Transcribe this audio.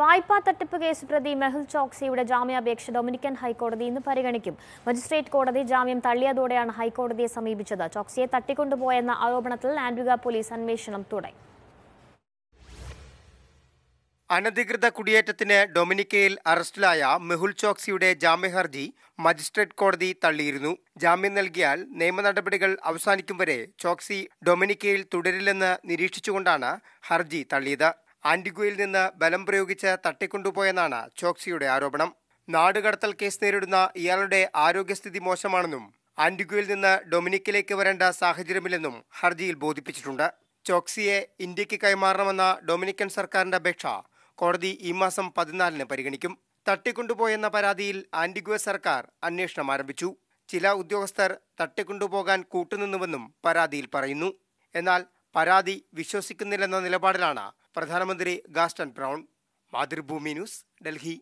വായ്പാ തട്ടിപ്പ് കേസ് പ്രതി മെഹുൽ ചോക്സിയുടെ ജാമ്യാപേക്ഷ ഡൊമിനിക്കൻ ഹൈക്കോടതി ഇന്ന് പരിഗണിക്കും. മജിസ്ട്രേറ്റ് കോടതി ജാമ്യം തള്ളിയതോടെയാണ് ഹൈക്കോടതിയെ സമീപിച്ചത്. ചോക്സിയെ തട്ടിക്കൊണ്ടുപോയെന്ന ആരോപണത്തിൽ ആൻഡ്രിക പോലീസ് അന്വേഷണം തുടങ്ങി. അനധികൃത കുടിയേറ്റത്തിന് ഡൊമിനിക്കയിൽ അറസ്റ്റിലായ മെഹുൽ ചോക്സിയുടെ ജാമ്യഹർജി മജിസ്ട്രേറ്റ് കോടതി തള്ളിയിരുന്നു. ജാമ്യം നൽകിയാൽ നിയമ നടപടികൾ അവസാനിക്കും വരെ ചോക്സി ഡൊമിനിക്കയിൽ തുടരില്ലെന്ന് നിരീക്ഷിച്ചുകൊണ്ടാണ് ഹർജി തള്ളിയത്. ആന്റിഗുയിൽ നിന്ന് ബലം പ്രയോഗിച്ച് തട്ടിക്കൊണ്ടുപോയെന്നാണ് ചോക്സിയുടെ ആരോപണം. നാടുകടത്തൽ കേസ് നേരിടുന്ന ഇയാളുടെ ആരോഗ്യസ്ഥിതി മോശമാണെന്നും ആന്റിഗുയിൽ നിന്ന് ഡൊമിനിക്കിലേക്ക് വരേണ്ട സാഹചര്യമില്ലെന്നും ഹർജിയിൽ ബോധിപ്പിച്ചിട്ടുണ്ട്. ചോക്സിയെ ഇന്ത്യയ്ക്ക് കൈമാറണമെന്ന ഡൊമിനിക്കൻ സർക്കാരിന്റെ അപേക്ഷ കോടതി ഈ മാസം പതിനാലിന് പരിഗണിക്കും. തട്ടിക്കൊണ്ടുപോയെന്ന പരാതിയിൽ ആന്റിഗ്വ സർക്കാർ അന്വേഷണം ആരംഭിച്ചു. ചില ഉദ്യോഗസ്ഥർ തട്ടിക്കൊണ്ടുപോകാൻ കൂട്ടുനിന്നുവെന്നും പരാതിയിൽ പറയുന്നു. എന്നാൽ പരാതി വിശ്വസിക്കുന്നില്ലെന്ന നിലപാടിലാണ് പ്രധാനമന്ത്രി Gaston Brown. Mathrubhumi news Delhi.